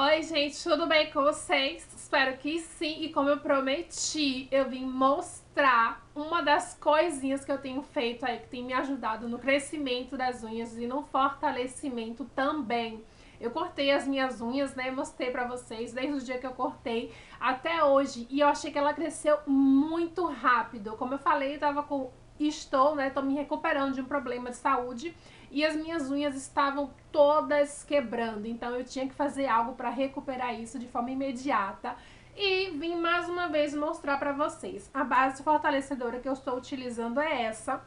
Oi, gente, tudo bem com vocês? Espero que sim. E como eu prometi, eu vim mostrar uma das coisinhas que eu tenho feito aí que tem me ajudado no crescimento das unhas e no fortalecimento também. Eu cortei as minhas unhas, né? Mostrei pra vocês desde o dia que eu cortei até hoje. E eu achei que ela cresceu muito rápido. Como eu falei, eu tava com... Estou, né? Tô me recuperando de um problema de saúde e as minhas unhas estavam todas quebrando. Então eu tinha que fazer algo para recuperar isso de forma imediata. E vim mais uma vez mostrar para vocês. A base fortalecedora que eu estou utilizando é essa.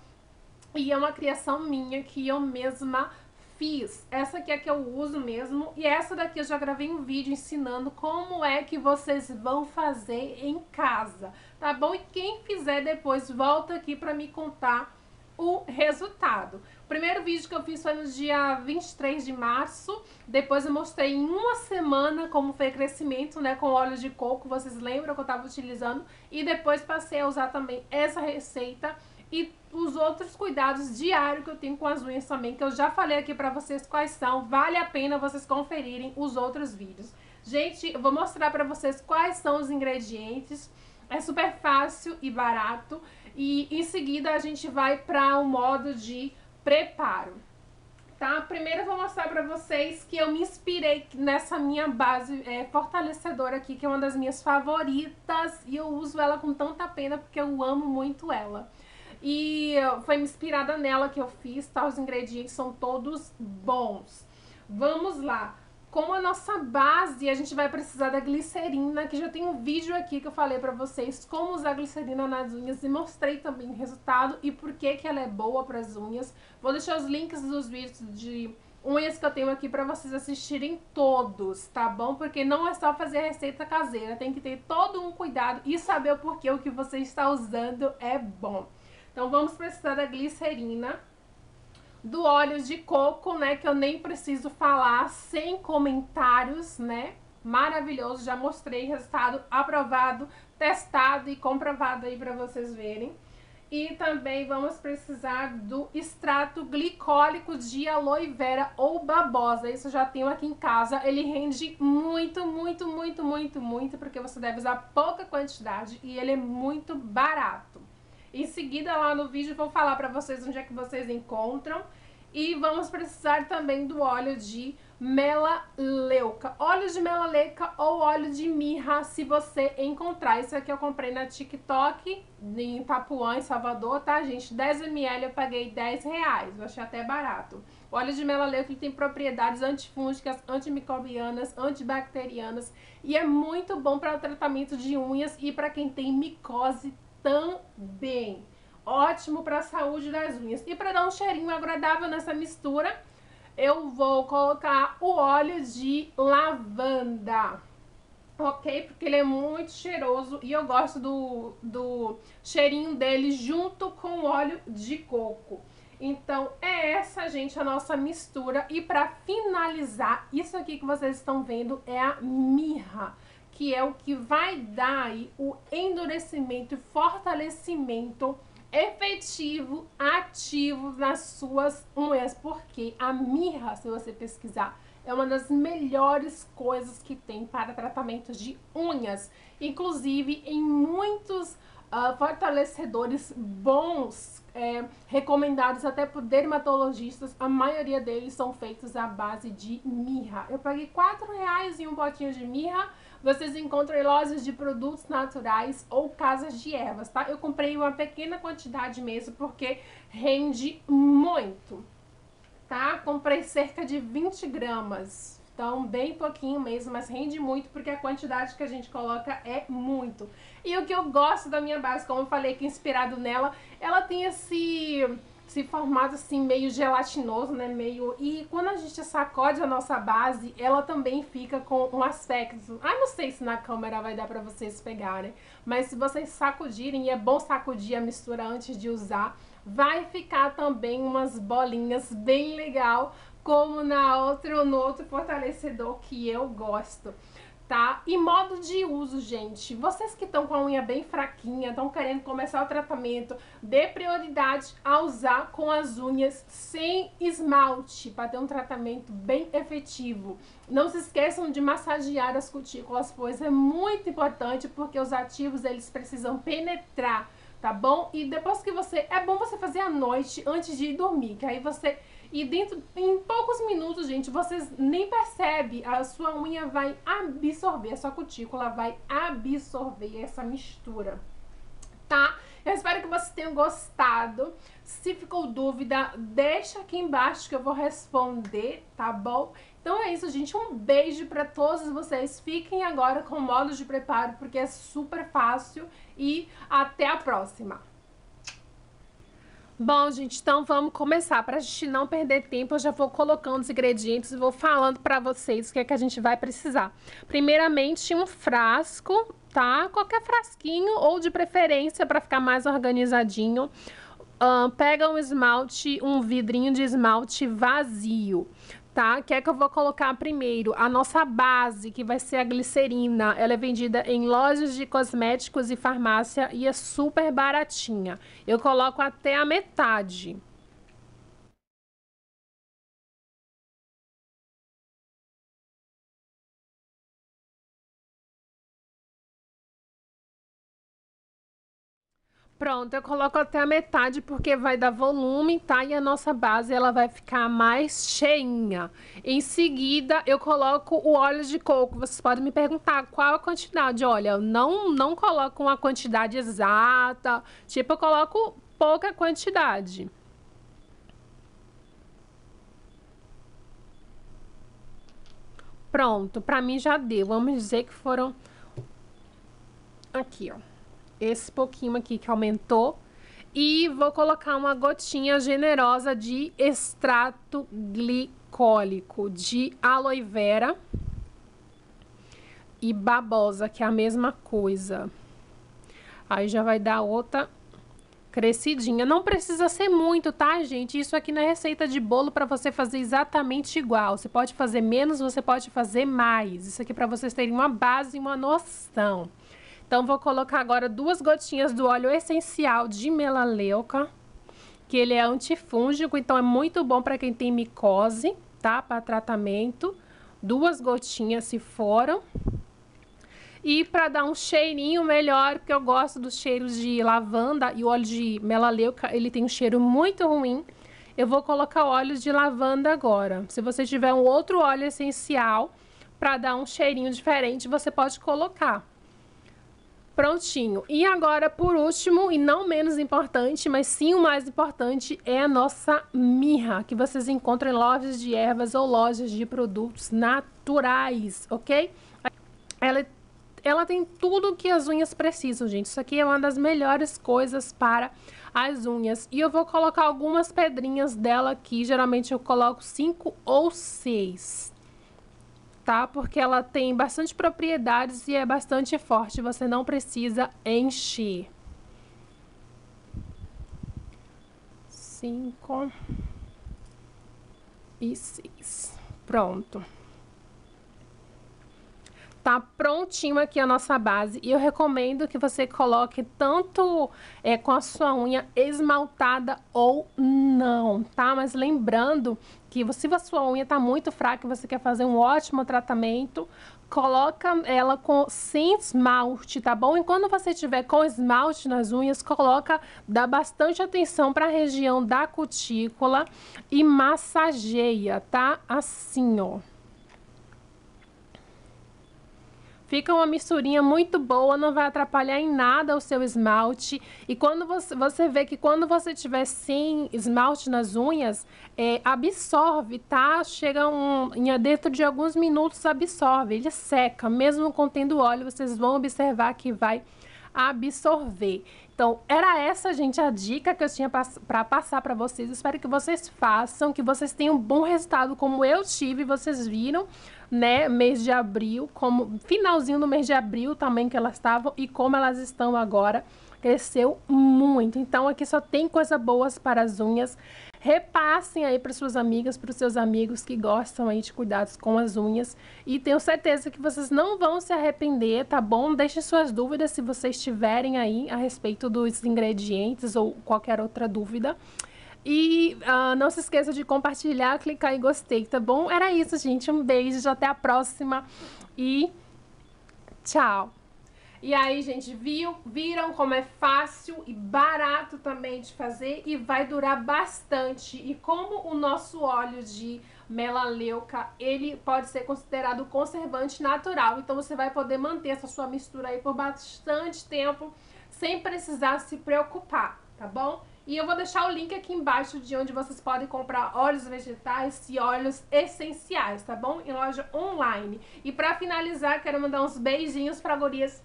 E é uma criação minha que eu mesma fiz. Essa aqui é que eu uso mesmo. E essa daqui eu já gravei um vídeo ensinando como é que vocês vão fazer em casa. Tá bom? E quem fizer depois, volta aqui para me contar o resultado. O primeiro vídeo que eu fiz foi no dia 23 de março, depois eu mostrei em uma semana como foi o crescimento, né, com óleo de coco, vocês lembram que eu estava utilizando, e depois passei a usar também essa receita e os outros cuidados diários que eu tenho com as unhas também, que eu já falei aqui pra vocês quais são, vale a pena vocês conferirem os outros vídeos. Gente, eu vou mostrar pra vocês quais são os ingredientes, é super fácil e barato. E em seguida a gente vai para o modo de preparo. Tá? Primeiro eu vou mostrar para vocês que eu me inspirei nessa minha base é, fortalecedora aqui, que é uma das minhas favoritas. E eu uso ela com tanta pena porque eu amo muito ela. E foi inspirada nela que eu fiz, tá? Os ingredientes são todos bons. Vamos lá. Como a nossa base, a gente vai precisar da glicerina, que já tem um vídeo aqui que eu falei pra vocês como usar glicerina nas unhas e mostrei também o resultado e por que que ela é boa pras unhas. Vou deixar os links dos vídeos de unhas que eu tenho aqui pra vocês assistirem todos, tá bom? Porque não é só fazer a receita caseira, tem que ter todo um cuidado e saber o porquê o que você está usando é bom. Então vamos precisar da glicerina do óleo de coco, né, que eu nem preciso falar, sem comentários, né, maravilhoso, já mostrei resultado aprovado, testado e comprovado aí para vocês verem. E também vamos precisar do extrato glicólico de aloe vera ou babosa. Isso eu já tenho aqui em casa. Ele rende muito, muito, muito, muito, muito, porque você deve usar pouca quantidade e ele é muito barato. Em seguida, lá no vídeo, vou falar para vocês onde é que vocês encontram. E vamos precisar também do óleo de melaleuca. Óleo de melaleuca ou óleo de mirra, se você encontrar. Isso aqui eu comprei na TikTok, em Itapuã, em Salvador, tá, gente? 10ml eu paguei 10 reais, eu achei até barato. O óleo de melaleuca tem propriedades antifúngicas, antimicrobianas, antibacterianas e é muito bom para tratamento de unhas e para quem tem micose também. Ótimo para a saúde das unhas. E para dar um cheirinho agradável nessa mistura, eu vou colocar o óleo de lavanda. Ok? Porque ele é muito cheiroso e eu gosto do, do cheirinho dele junto com o óleo de coco. Então, é essa, gente, a nossa mistura. E para finalizar, isso aqui que vocês estão vendo é a mirra que é o que vai dar o endurecimento e fortalecimento efetivo, ativo nas suas unhas, porque a mirra, se você pesquisar, é uma das melhores coisas que tem para tratamento de unhas. Inclusive, em muitos uh, fortalecedores bons, é, recomendados até por dermatologistas, a maioria deles são feitos à base de mirra. Eu paguei 4 reais em um potinho de mirra, vocês encontram em lojas de produtos naturais ou casas de ervas, tá? Eu comprei uma pequena quantidade mesmo porque rende muito, tá? Comprei cerca de 20 gramas, então bem pouquinho mesmo, mas rende muito porque a quantidade que a gente coloca é muito. E o que eu gosto da minha base, como eu falei que inspirado nela, ela tem esse esse formato assim meio gelatinoso, né, meio... E quando a gente sacode a nossa base, ela também fica com um aspecto... Ah, não sei se na câmera vai dar pra vocês pegarem, mas se vocês sacudirem, e é bom sacudir a mistura antes de usar, vai ficar também umas bolinhas bem legal, como na outro, no outro fortalecedor que eu gosto. Tá? E modo de uso, gente. Vocês que estão com a unha bem fraquinha, estão querendo começar o tratamento, dê prioridade a usar com as unhas sem esmalte, para ter um tratamento bem efetivo. Não se esqueçam de massagear as cutículas, pois é muito importante, porque os ativos, eles precisam penetrar, tá bom? E depois que você... É bom você fazer à noite, antes de ir dormir, que aí você e dentro, em poucos minutos, gente, vocês nem percebem, a sua unha vai absorver, a sua cutícula vai absorver essa mistura, tá? Eu espero que vocês tenham gostado. Se ficou dúvida, deixa aqui embaixo que eu vou responder, tá bom? Então é isso, gente. Um beijo para todos vocês. Fiquem agora com o modo de preparo, porque é super fácil. E até a próxima! Bom, gente, então vamos começar. Para a gente não perder tempo, eu já vou colocando os ingredientes e vou falando para vocês o que é que a gente vai precisar. Primeiramente, um frasco, tá? Qualquer frasquinho ou de preferência para ficar mais organizadinho. Uh, pega um esmalte, um vidrinho de esmalte vazio tá? Que é que eu vou colocar primeiro? A nossa base, que vai ser a glicerina. Ela é vendida em lojas de cosméticos e farmácia e é super baratinha. Eu coloco até a metade. Pronto, eu coloco até a metade porque vai dar volume, tá? E a nossa base, ela vai ficar mais cheinha. Em seguida, eu coloco o óleo de coco. Vocês podem me perguntar qual a quantidade. Olha, eu não, não coloco uma quantidade exata. Tipo, eu coloco pouca quantidade. Pronto, pra mim já deu. Vamos dizer que foram... Aqui, ó esse pouquinho aqui que aumentou. E vou colocar uma gotinha generosa de extrato glicólico de aloe vera e babosa, que é a mesma coisa. Aí já vai dar outra crescidinha. Não precisa ser muito, tá, gente? Isso aqui não é receita de bolo para você fazer exatamente igual. Você pode fazer menos, você pode fazer mais. Isso aqui para vocês terem uma base e uma noção. Então, vou colocar agora duas gotinhas do óleo essencial de melaleuca, que ele é antifúngico, então é muito bom para quem tem micose, tá? Para tratamento. Duas gotinhas se foram. E para dar um cheirinho melhor, porque eu gosto dos cheiros de lavanda e o óleo de melaleuca, ele tem um cheiro muito ruim. Eu vou colocar óleo de lavanda agora. Se você tiver um outro óleo essencial para dar um cheirinho diferente, você pode colocar. Prontinho. E agora, por último, e não menos importante, mas sim o mais importante, é a nossa mirra, que vocês encontram em lojas de ervas ou lojas de produtos naturais, ok? Ela, ela tem tudo que as unhas precisam, gente. Isso aqui é uma das melhores coisas para as unhas. E eu vou colocar algumas pedrinhas dela aqui, geralmente eu coloco cinco ou seis tá? Porque ela tem bastante propriedades e é bastante forte, você não precisa encher. Cinco e seis. Pronto. Tá prontinho aqui a nossa base e eu recomendo que você coloque tanto é, com a sua unha esmaltada ou não, tá? Mas lembrando que se a sua unha tá muito fraca e você quer fazer um ótimo tratamento, coloca ela com sem esmalte, tá bom? E quando você tiver com esmalte nas unhas, coloca, dá bastante atenção para a região da cutícula e massageia, tá? Assim, ó. Fica uma misturinha muito boa, não vai atrapalhar em nada o seu esmalte. E quando você, você vê que quando você tiver sem esmalte nas unhas, é, absorve, tá? Chega um, dentro de alguns minutos absorve, ele seca. Mesmo contendo óleo, vocês vão observar que vai absorver. Então, era essa, gente, a dica que eu tinha para passar para vocês. Espero que vocês façam, que vocês tenham um bom resultado, como eu tive, vocês viram né, mês de abril, como finalzinho do mês de abril também que elas estavam e como elas estão agora, cresceu muito. Então aqui só tem coisa boas para as unhas. repassem aí para suas amigas, para os seus amigos que gostam aí de cuidados com as unhas e tenho certeza que vocês não vão se arrepender, tá bom? Deixem suas dúvidas se vocês tiverem aí a respeito dos ingredientes ou qualquer outra dúvida. E uh, não se esqueça de compartilhar, clicar em gostei, tá bom? Era isso, gente. Um beijo, até a próxima e tchau! E aí, gente, viu? Viram como é fácil e barato também de fazer e vai durar bastante. E como o nosso óleo de melaleuca, ele pode ser considerado conservante natural. Então você vai poder manter essa sua mistura aí por bastante tempo sem precisar se preocupar, tá bom? E eu vou deixar o link aqui embaixo de onde vocês podem comprar óleos vegetais e óleos essenciais, tá bom? Em loja online. E pra finalizar, quero mandar uns beijinhos pra gurias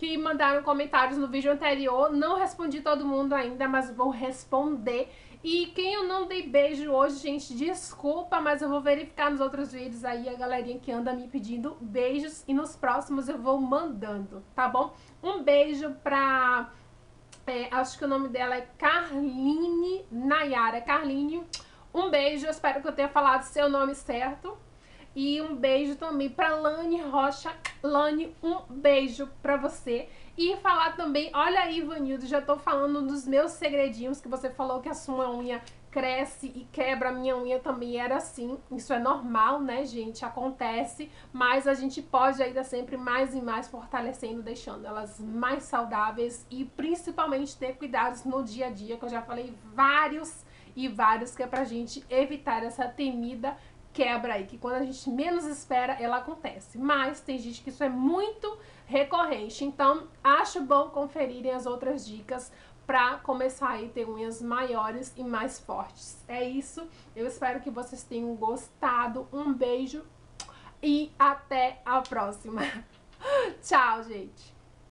que mandaram comentários no vídeo anterior. Não respondi todo mundo ainda, mas vou responder. E quem eu não dei beijo hoje, gente, desculpa, mas eu vou verificar nos outros vídeos aí a galerinha que anda me pedindo beijos. E nos próximos eu vou mandando, tá bom? Um beijo pra... É, acho que o nome dela é Carline Nayara. Carline, um beijo, eu espero que eu tenha falado seu nome certo. E um beijo também para Lani Rocha. Lani, um beijo para você. E falar também, olha aí, Vanildo, já tô falando dos meus segredinhos, que você falou que a sua unha cresce e quebra, a minha unha também era assim. Isso é normal, né, gente? Acontece, mas a gente pode ainda sempre mais e mais fortalecendo, deixando elas mais saudáveis e principalmente ter cuidados no dia a dia, que eu já falei vários e vários, que é pra gente evitar essa temida quebra aí, que quando a gente menos espera, ela acontece. Mas tem gente que isso é muito recorrente. Então, acho bom conferirem as outras dicas para começar a ter unhas maiores e mais fortes. É isso. Eu espero que vocês tenham gostado. Um beijo e até a próxima. Tchau, gente!